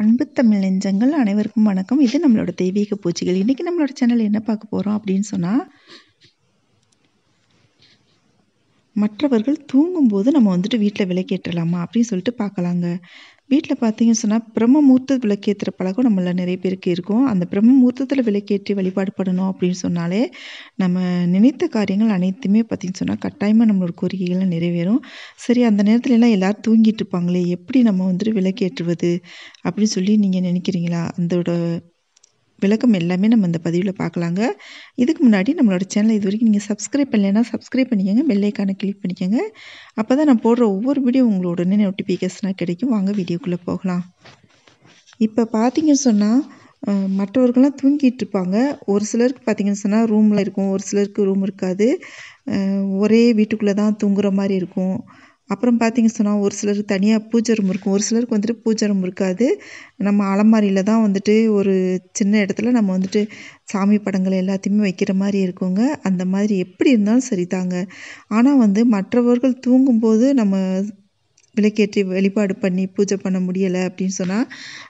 அன்பு தமிழ் நெஞ்சங்கள் அனைவருக்கும் வணக்கம். இது நம்மளோட தெய்வீக பூச்சிகள் இன்றைக்கி நம்மளோட சேனல் என்ன பார்க்க போகிறோம் அப்படின்னு சொன்னால் மற்றவர்கள் தூங்கும்போது நம்ம வந்துட்டு வீட்டில் விளக்கேற்றலாமா அப்படின்னு சொல்லிட்டு பார்க்கலாங்க. வீட்டில் பார்த்தீங்கன்னு சொன்னால் பிரம்ம முகூர்த்த விளக்கேற்றுற பழக்கம் நம்மள நிறைய பேருக்கு இருக்கும். அந்த பிரம்ம முகூர்த்தத்தில் விளக்கேற்றி வழிபாடு பண்ணணும் அப்படின்னு சொன்னாலே நம்ம நினைத்த காரியங்கள் அனைத்துமே பார்த்திங்கன்னு சொன்னால் கட்டாயமாக நம்மளோட கோரிக்கைகள்லாம் நிறைவேறும். சரி அந்த நேரத்துல எல்லாம் எல்லோரும் தூங்கிட்டு இருப்பாங்களே எப்படி நம்ம வந்துட்டு விளக்கேற்றுவது அப்படின்னு சொல்லி நீங்கள் நினைக்கிறீங்களா? அதோட விளக்கம் எல்லாமே நம்ம இந்த பதிவில் பார்க்கலாங்க. இதுக்கு முன்னாடி நம்மளோட சேனல் இது வரைக்கும் நீங்கள் சப்ஸ்கிரைப் பண்ணலைன்னா சப்ஸ்கிரைப் பண்ணிக்கோங்க. பெல்லைக்கான கிளிக் பண்ணிக்கோங்க. அப்போ தான் நான் போடுற ஒவ்வொரு வீடியோ உங்களோட உடனே நோட்டிஃபிகேஷனாக கிடைக்கும். வாங்க வீடியோக்குள்ளே போகலாம். இப்போ பார்த்தீங்கன்னு சொன்னால் மற்றவர்கள்லாம் தூங்கிட்டு இருப்பாங்க. ஒரு சிலருக்கு பார்த்தீங்கன்னு சொன்னால் ரூமில் இருக்கும். ஒரு சிலருக்கு ரூம் இருக்காது. ஒரே வீட்டுக்குள்ளே தான் தூங்குற மாதிரி இருக்கும். அப்புறம் பார்த்திங்க சொன்னால் ஒரு சிலருக்கு தனியாக பூஜை ரூம் இருக்கும். ஒரு சிலருக்கு வந்துட்டு பூஜை ரூம் இருக்காது. நம்ம அலமாரியில் தான் வந்துட்டு ஒரு சின்ன இடத்துல நம்ம வந்துட்டு சாமி படங்கள் எல்லாத்தையுமே வைக்கிற மாதிரி இருக்குங்க. அந்த மாதிரி எப்படி இருந்தாலும் சரிதாங்க. ஆனால் வந்து மற்றவர்கள் தூங்கும்போது நம்ம விளக்கேற்றி வழிபாடு பண்ணி பூஜை பண்ண முடியலை அப்படின்னு சொன்னால்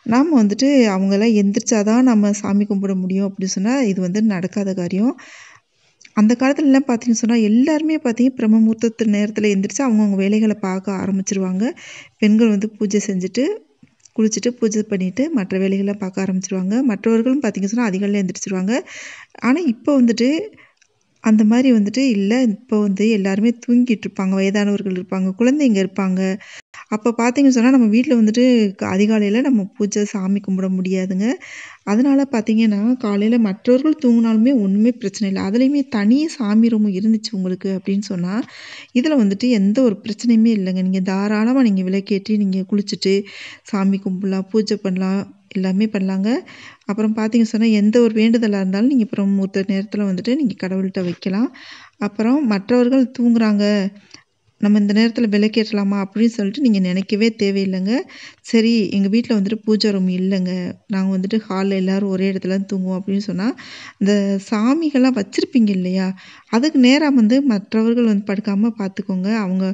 நாம் வந்துட்டு அவங்களாம் எந்திரிச்சாதான் நம்ம சாமி கும்பிட முடியும் அப்படின்னு சொன்னால் இது வந்து நடக்காத காரியம். அந்த காலத்துலலாம் பார்த்தீங்கன்னு சொன்னால் எல்லாருமே பார்த்தீங்கன்னா பிரம்மமூர்த்தத்து நேரத்தில் எந்திரிச்சு அவங்கவுங்க வேலைகளை பார்க்க ஆரம்பிச்சிருவாங்க. பெண்கள் வந்து பூஜை செஞ்சுட்டு குளிச்சுட்டு பூஜை பண்ணிவிட்டு மற்ற வேலைகளை பார்க்க ஆரம்பிச்சிருவாங்க. மற்றவர்களும் பார்த்திங்க சொன்னால் அதிகாலையில் எழுந்திரிச்சிருவாங்க ஆனால் இப்போ வந்துட்டு அந்த மாதிரி வந்துட்டு இல்லை. இப்போ வந்து எல்லாருமே தூங்கிட்டு இருப்பாங்க. வயதானவர்கள் இருப்பாங்க. குழந்தைங்க இருப்பாங்க. அப்போ பார்த்தீங்கன்னு சொன்னால் நம்ம வீட்டில் வந்துட்டு அதிகாலையில் நம்ம பூஜை சாமி கும்பிட முடியாதுங்க. அதனால் பார்த்தீங்கன்னா காலையில் மற்றவர்கள் தூங்கினாலுமே ஒன்றுமே பிரச்சனை இல்லை. அதுலேயுமே தனி சாமி ரூம் இருந்துச்சு உங்களுக்கு அப்படின்னு சொன்னால் இதில் வந்துட்டு எந்த ஒரு பிரச்சனையுமே இல்லைங்க. நீங்கள் தாராளமாக நீங்கள் விளக்கேற்றி நீங்கள் குளிச்சுட்டு சாமி கும்பிடலாம் பூஜை பண்ணலாம். எல்லாமே பண்ணலாங்க. அப்புறம் பார்த்தீங்க சொன்னால் எந்த ஒரு வேண்டுதலாக இருந்தாலும் நீங்கள் அப்புறம் ஒருத்தர் நேரத்தில் வந்துட்டு நீங்கள் கடவுள்கிட்ட வைக்கலாம். அப்புறம் மற்றவர்கள் தூங்குறாங்க. நம்ம இந்த நேரத்தில் விளக்கேற்றலாமா அப்படின்னு சொல்லிட்டு நீங்கள் நினைக்கவே தேவையில்லைங்க. சரி எங்கள் வீட்டில் வந்துட்டு பூஜை ரூம் இல்லைங்க. நாங்கள் வந்துட்டு ஹாலில் எல்லோரும் ஒரே இடத்துல தூங்குவோம் அப்படின்னு சொன்னால் இந்த சாமிகள்லாம் வச்சுருப்பீங்க இல்லையா? அதுக்கு நேராக வந்து மற்றவர்கள் வந்து படுக்காமல் பார்த்துக்கோங்க அவங்க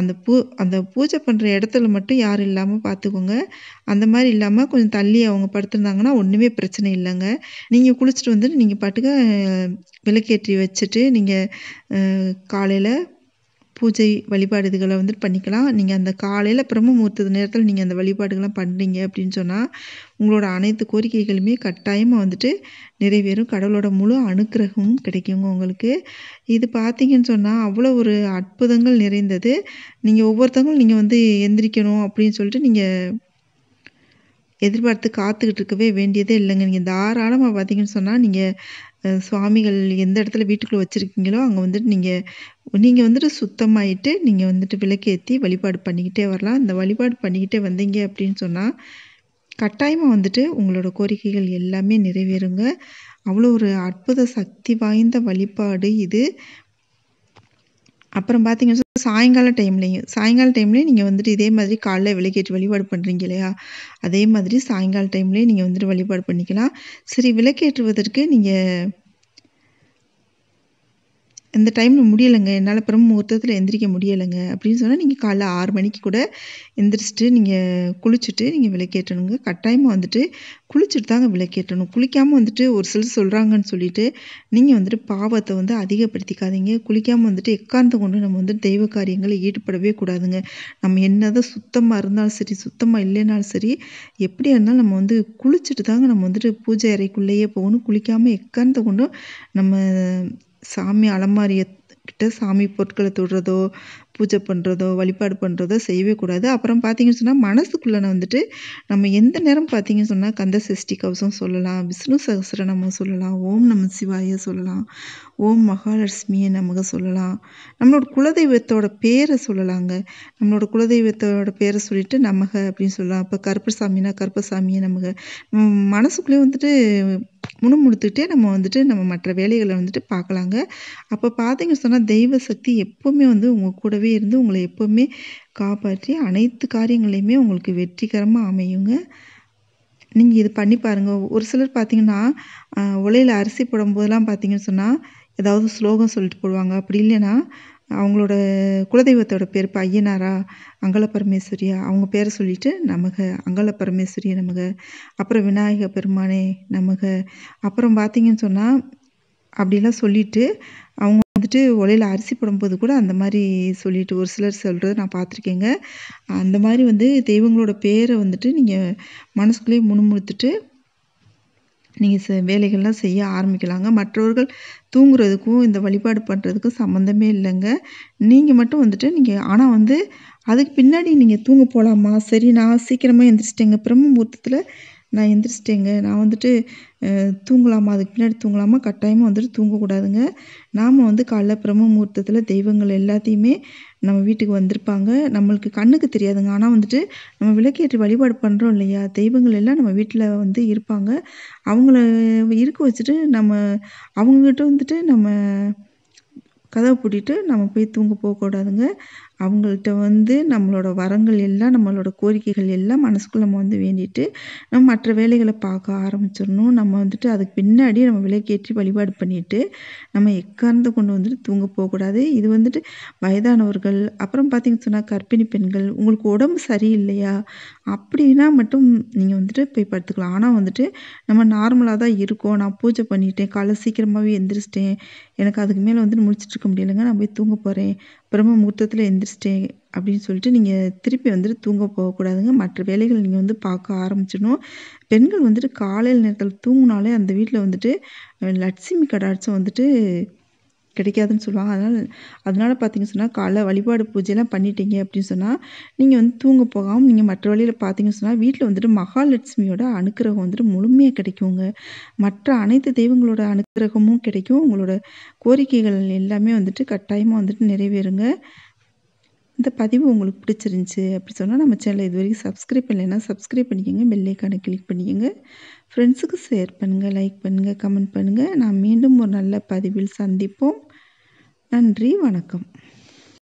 அந்த பூ அந்த பூஜை பண்ணுற இடத்துல மட்டும் யாரும் இல்லாமல் பார்த்துக்கோங்க அந்த மாதிரி இல்லாமல் கொஞ்சம் தள்ளி அவங்க படுத்திருந்தாங்கன்னா ஒன்றுமே பிரச்சனை இல்லைங்க. நீங்கள் குளிச்சுட்டு வந்துட்டு நீங்கள் பாட்டுக்க விளக்கேற்றி வச்சுட்டு நீங்கள் காலையில் பூஜை வழிபாடுகளை வந்துட்டு பண்ணிக்கலாம். நீங்கள் அந்த காலையில் பிரம்ம முகூர்த்த நேரத்தில் நீங்கள் அந்த வழிபாடுகள்லாம் பண்ணுறீங்க அப்படின்னு சொன்னால் உங்களோட அனைத்து கோரிக்கைகளுமே கட்டாயமாக வந்துட்டு நிறைவேறும். கடவுளோட முழு அனுக்கிரகமும் கிடைக்குங்க உங்களுக்கு. இது பார்த்தீங்கன்னு சொன்னால் அவ்வளோ ஒரு அற்புதங்கள் நிறைந்தது. நீங்கள் ஒவ்வொருத்தவங்களும் நீங்கள் வந்து எந்திரிக்கணும் அப்படின்னு சொல்லிட்டு நீங்கள் எதிர்பார்த்து காத்துக்கிட்டு இருக்கவே வேண்டியதே இல்லைங்க. நீங்கள் தாராளமாக பார்த்தீங்கன்னு சொன்னால் நீங்கள் சுவாமிகள் எந்த இடத்துல வீட்டுக்குள்ளே வச்சுருக்கீங்களோ அங்கே வந்துட்டு நீங்கள் நீங்கள் வந்துட்டு சுத்தமாயிட்டு நீங்கள் வந்துட்டு விளக்கேற்றி வழிபாடு பண்ணிக்கிட்டே வரலாம். இந்த வழிபாடு பண்ணிக்கிட்டே வந்தீங்க அப்படின்னு சொன்னால் கட்டாயமாக வந்துட்டு உங்களோட கோரிக்கைகள் எல்லாமே நிறைவேறுங்க. அவ்வளோ ஒரு அற்புத சக்தி வாய்ந்த வழிபாடு இது. அப்புறம் பார்த்தீங்கன்னா சாயங்கால டைம்லேயும் சாயங்கால டைம்லேயும் நீங்கள் வந்துட்டு இதே மாதிரி காலைல விளக்கேற்றி வழிபாடு பண்ணுறீங்க இல்லையா? அதே மாதிரி சாயங்கால டைம்லேயும் நீங்கள் வந்துட்டு வழிபாடு பண்ணிக்கலாம். சரி விளக்கேற்றுவதற்கு நீங்கள் இந்த டைமில் முடியலைங்க. என்னால் பிரம்ம முகூர்த்தத்தில் எந்திரிக்க முடியலைங்க. அப்படின்னு சொன்னால் நீங்கள் காலைல ஆறு மணிக்கு கூட எந்திரிச்சிட்டு நீங்கள் குளிச்சுட்டு நீங்கள் விளக்கேற்றணுங்க. கட்டாயமாக வந்துட்டு குளிச்சுட்டு தாங்க விளக்கேற்றணும். குளிக்காமல் வந்துட்டு ஒரு சிலர் சொல்கிறாங்கன்னு சொல்லிட்டு நீங்கள் வந்துட்டு பாவத்தை வந்து அதிகப்படுத்திக்காதீங்க. குளிக்காமல் வந்துட்டு எக்காந்து கொண்டு நம்ம வந்து தெய்வ காரியங்களை ஈடுபடவே கூடாதுங்க. நம்ம என்னதான் சுத்தமாக இருந்தாலும் சரி சுத்தமாக இல்லைனாலும் சரி எப்படியா இருந்தாலும் நம்ம வந்து குளிச்சுட்டு தாங்க நம்ம வந்துட்டு பூஜை அறைக்குள்ளேயே போகணும். குளிக்காமல் எக்கார்ந்து கொண்டும் நம்ம சாமி அலமாரியை கிட்ட சாமி பொருட்களை தொடுறதோ பூஜை பண்ணுறதோ வழிபாடு பண்ணுறதோ செய்யவே கூடாது. அப்புறம் பார்த்தீங்கன்னு சொன்னால் மனசுக்குள்ளே வந்துட்டு நம்ம எந்த நேரம் பார்த்தீங்கன்னு சொன்னால் கந்த சஷ்டி கவசம் சொல்லலாம் விஷ்ணு சகசிரநாமம் சொல்லலாம் ஓம் நம சிவாய சொல்லலாம் ஓம் மகாலட்சுமியை நமக சொல்லலாம். நம்மளோட குலதெய்வத்தோட பேரை சொல்லலாங்க. நம்மளோட குலதெய்வத்தோட பேரை சொல்லிட்டு நமக அப்படின்னு சொல்லலாம். இப்போ கருப்பசாமினா கருப்பசாமியை நமக. மனசுக்குள்ளேயே வந்துட்டு முணுமுணுத்துக்கிட்டே நம்ம வந்துட்டு நம்ம மற்ற வேலைகளை வந்துட்டு பார்க்கலாங்க. அப்போ பார்த்தீங்க சொன்னால் தெய்வ சக்தி எப்போவுமே வந்து உங்கள் கூடவே இருந்து உங்களை எப்போவுமே காப்பாற்றி அனைத்து காரியங்களையுமே உங்களுக்கு வெற்றிகரமாக அமையுங்க. நீங்கள் இது பண்ணி பாருங்கள் ஒரு சிலர் பார்த்தீங்கன்னா உலையில் அரிசி போடும்போதெல்லாம் பார்த்தீங்கன்னு சொன்னால் ஏதாவது ஸ்லோகம் சொல்லிட்டு போடுவாங்க. அப்படி இல்லைன்னா அவங்களோட குலதெய்வத்தோட பேர் இப்போ ஐயனாரா அங்கல பரமேஸ்வரியா அவங்க பேரை சொல்லிட்டு நமக அங்கல பரமேஸ்வரியை நமக அப்புறம் விநாயக பெருமானே நமக. அப்புறம் பார்த்தீங்கன்னு சொன்னால் அப்படிலாம் சொல்லிட்டு அவங்க வந்துட்டு ஒலையில் அரிசி போடும்போது கூட அந்த மாதிரி சொல்லிட்டு ஒரு சிலர் சொல்கிறத நான் பார்த்துருக்கேங்க அந்த மாதிரி வந்து தெய்வங்களோட பேரை வந்துட்டு நீங்கள் மனசுக்குள்ளேயே முணுமுணுத்துட்டு நீங்கள் செ வேலைகள்லாம் செய்ய ஆரம்பிக்கலாங்க. மற்றவர்கள் தூங்குறதுக்கும் இந்த வழிபாடு பண்ணுறதுக்கும் சம்மந்தமே இல்லைங்க. நீங்கள் மட்டும் வந்துட்டு நீங்கள் ஆனால் வந்து அதுக்கு பின்னாடி நீங்கள் தூங்க போகலாமா சரி நான் சீக்கிரமாக எந்திரிச்சிட்டேங்க. பிரம்ம முகூர்த்தத்தில் நான் எந்திரிச்சிட்டேங்க. நான் வந்துட்டு தூங்கலாமா? அதுக்கு பின்னாடி தூங்கலாமா? கட்டாயமாக வந்துட்டு தூங்கக்கூடாதுங்க. நாம் வந்து காலைல பிரம்ம முகூர்த்தத்தில் தெய்வங்கள் எல்லாத்தையுமே நம்ம வீட்டுக்கு வந்திருப்பாங்க. நம்மளுக்கு கண்ணுக்கு தெரியாதுங்க. ஆனால் வந்துட்டு நம்ம விளக்கேற்றி வழிபாடு பண்ணுறோம் இல்லையா? தெய்வங்கள் எல்லாம் நம்ம வீட்டில் வந்து இருப்பாங்க. அவங்கள இருக்க வச்சுட்டு நம்ம அவங்கக்கிட்ட வந்துட்டு நம்ம கதவை பூட்டிட்டு நம்ம போய் தூங்க போகக்கூடாதுங்க. அவங்கள்ட்ட வந்து நம்மளோட வரங்கள் எல்லாம் நம்மளோட கோரிக்கைகள் எல்லாம் மனசுக்குள்ள நம்ம வந்து வேண்டிட்டு நம்ம மற்ற வேலைகளை பார்க்க ஆரம்பிச்சிடணும். நம்ம வந்துட்டு அதுக்கு பின்னாடி நம்ம விலைக்கேற்றி வழிபாடு பண்ணிட்டு நம்ம எக்காரணத்தை கொண்டு வந்துட்டு தூங்க போகக்கூடாது. இது வந்துட்டு வயதானவர்கள் அப்புறம் பார்த்தீங்கன்னு சொன்னால் கர்ப்பிணி பெண்கள் உங்களுக்கு உடம்பு சரியில்லையா? அப்படின்னா மட்டும் நீங்கள் வந்துட்டு போய் படுத்துக்கலாம். ஆனால் வந்துட்டு நம்ம நார்மலாக தான் இருக்கோம். நான் பூஜை பண்ணிட்டேன். காலைல சீக்கிரமாகவே எந்திரிச்சிட்டேன். எனக்கு அதுக்கு மேலே வந்துட்டு முழிச்சிட்டு இருக்க முடியலைங்க. நான் போய் தூங்க போகிறேன் பிரம்ம முகூர்த்தத்தில் எந்திரிச்சிட்டே அப்படின்னு சொல்லிட்டு நீங்கள் திருப்பி வந்துட்டு தூங்க போகக்கூடாதுங்க. மற்ற வேலைகள் நீங்கள் வந்து பார்க்க ஆரம்பிச்சிடணும். பெண்கள் வந்துட்டு காலையில் நேரத்தில் தூங்கினாலே அந்த வீட்டில் வந்துட்டு லட்சுமி கடாட்சம் வந்துட்டு கிடைக்காதுன்னு சொல்லுவாங்க. அதனால் அதனால் பார்த்தீங்க சொன்னால் காலைல வழிபாடு பூஜைலாம் பண்ணிட்டீங்க அப்படின்னு சொன்னால் நீங்கள் வந்து தூங்க போகாமல் நீங்கள் மற்ற வழியில் பார்த்தீங்கன்னு சொன்னால் வீட்டில் வந்துட்டு மகாலட்சுமியோட அனுக்கிரகம் வந்துட்டு முழுமையாக கிடைக்குங்க. மற்ற அனைத்து தெய்வங்களோட அனுக்கிரகமும் கிடைக்கும். உங்களோட கோரிக்கைகள் எல்லாமே வந்துட்டு கட்டாயமாக வந்துட்டு நிறைவேறுங்க. இந்த பதிவு உங்களுக்கு பிடிச்சிருந்துச்சி அப்படி சொன்னால் நம்ம சேனலை இது வரைக்கும் சப்ஸ்கிரைப் பண்ணலைன்னா சப்ஸ்கிரைப் பண்ணிக்கோங்க பெல்லைக்கானை கிளிக் பண்ணிக்கோங்க. ஃப்ரெண்ட்ஸுக்கு ஷேர் பண்ணுங்கள் லைக் பண்ணுங்கள் கமெண்ட் பண்ணுங்கள் நான் மீண்டும் ஒரு நல்ல பதிவில் சந்திப்போம். நன்றி வணக்கம்.